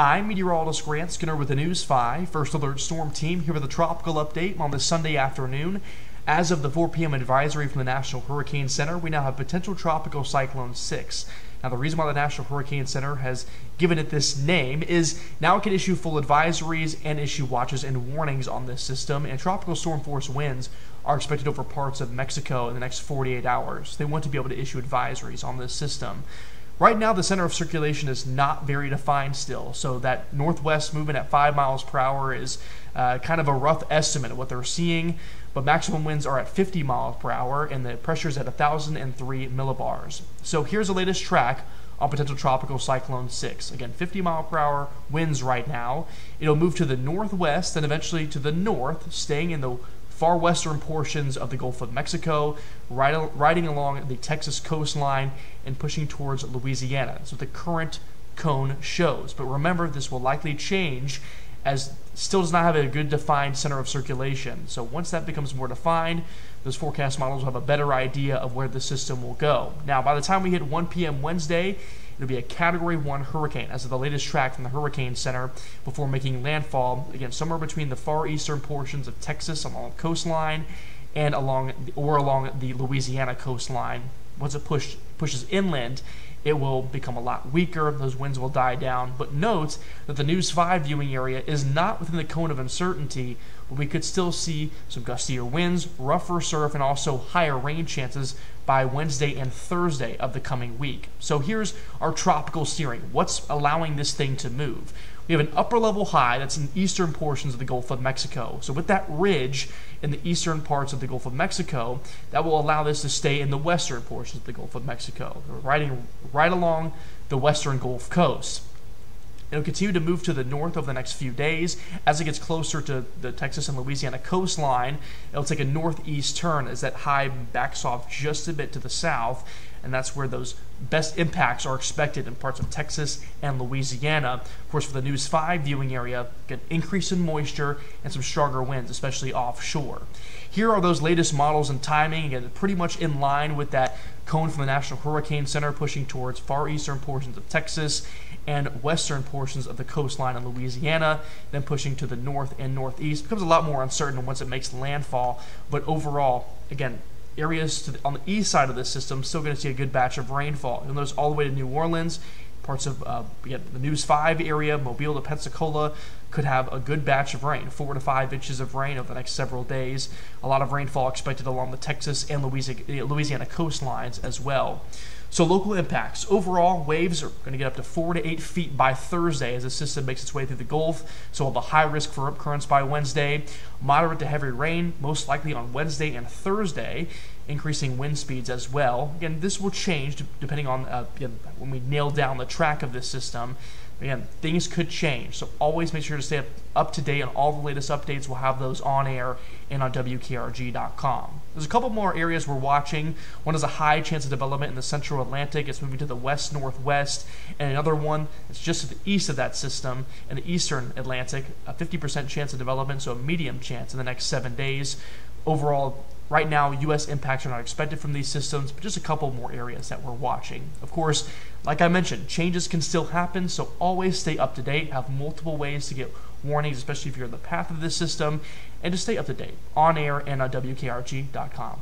I'm meteorologist Grant Skinner with the News 5 First Alert Storm Team here with a tropical update on this Sunday afternoon. As of the 4 p.m. advisory from the National Hurricane Center, we now have potential tropical cyclone 6. Now, the reason why the National Hurricane Center has given it this name is now it can issue full advisories and issue watches and warnings on this system, and tropical storm force winds are expected over parts of Mexico in the next 48 hours. They want to be able to issue advisories on this system. Right now, the center of circulation is not very defined still, so that northwest movement at 5 miles per hour is uh, kind of a rough estimate of what they're seeing, but maximum winds are at 50 miles per hour and the pressure is at 1,003 millibars. So here's the latest track on potential tropical cyclone 6. Again, 50 mile per hour winds right now. It'll move to the northwest and eventually to the north, staying in the far western portions of the Gulf of Mexico, riding along the Texas coastline and pushing towards Louisiana. That's what the current cone shows. But remember, this will likely change as still does not have a good defined center of circulation. So once that becomes more defined, those forecast models will have a better idea of where the system will go. Now, by the time we hit 1 p.m. Wednesday, It'll be a Category 1 hurricane, as of the latest track from the Hurricane Center, before making landfall, again, somewhere between the far eastern portions of Texas along the coastline and along or along the Louisiana coastline. Once it push, pushes inland, it will become a lot weaker. Those winds will die down. But note that the News 5 viewing area is not within the cone of uncertainty, but we could still see some gustier winds, rougher surf, and also higher rain chances by Wednesday and Thursday of the coming week. So here's our tropical steering. What's allowing this thing to move? We have an upper level high that's in the eastern portions of the Gulf of Mexico. So with that ridge in the eastern parts of the Gulf of Mexico, that will allow this to stay in the western portions of the Gulf of Mexico, riding right along the western Gulf Coast. It'll continue to move to the north over the next few days. As it gets closer to the Texas and Louisiana coastline, it'll take a northeast turn as that high backs off just a bit to the south and that's where those best impacts are expected in parts of Texas and Louisiana. Of course, for the News 5 viewing area, an increase in moisture and some stronger winds, especially offshore. Here are those latest models and timing, again, pretty much in line with that cone from the National Hurricane Center pushing towards far eastern portions of Texas and western portions of the coastline in Louisiana, then pushing to the north and northeast. It becomes a lot more uncertain once it makes landfall, but overall, again, areas the, on the east side of the system still going to see a good batch of rainfall. You'll notice all the way to New Orleans, parts of uh, the News 5 area, Mobile to Pensacola, could have a good batch of rain, four to five inches of rain over the next several days. A lot of rainfall expected along the Texas and Louisiana coastlines as well. So local impacts. Overall, waves are going to get up to 4 to 8 feet by Thursday as the system makes its way through the Gulf. So we'll have a high risk for rip currents by Wednesday. Moderate to heavy rain, most likely on Wednesday and Thursday. Increasing wind speeds as well. Again, this will change depending on uh, when we nail down the track of this system. Again, things could change, so always make sure to stay up, up to date on all the latest updates. We'll have those on air and on WKRG.com. There's a couple more areas we're watching. One is a high chance of development in the central Atlantic. It's moving to the west northwest, and another one that's just to the east of that system in the eastern Atlantic, a 50% chance of development, so a medium chance in the next seven days. Overall, Right now, U.S. impacts are not expected from these systems, but just a couple more areas that we're watching. Of course, like I mentioned, changes can still happen, so always stay up to date. Have multiple ways to get warnings, especially if you're in the path of this system, and to stay up to date on air and on WKRG.com.